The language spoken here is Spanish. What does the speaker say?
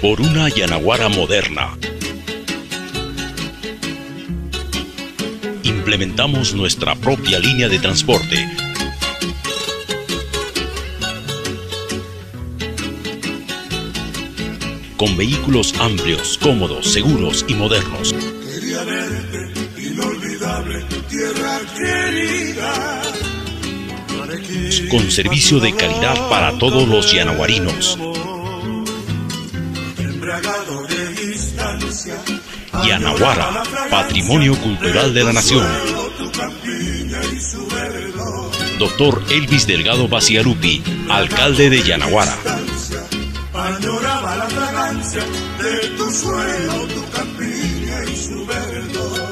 por una Yanaguara moderna. Implementamos nuestra propia línea de transporte. Con vehículos amplios, cómodos, seguros y modernos. Quería verte, inolvidable, tierra querida. Con servicio de calidad para todos los yanaguarinos. Yanaguara, patrimonio cultural de la nación. Doctor Elvis Delgado Baciarupi, alcalde de Yanaguara. Añoraba la fragancia de tu suelo, tu campiña y su verdor.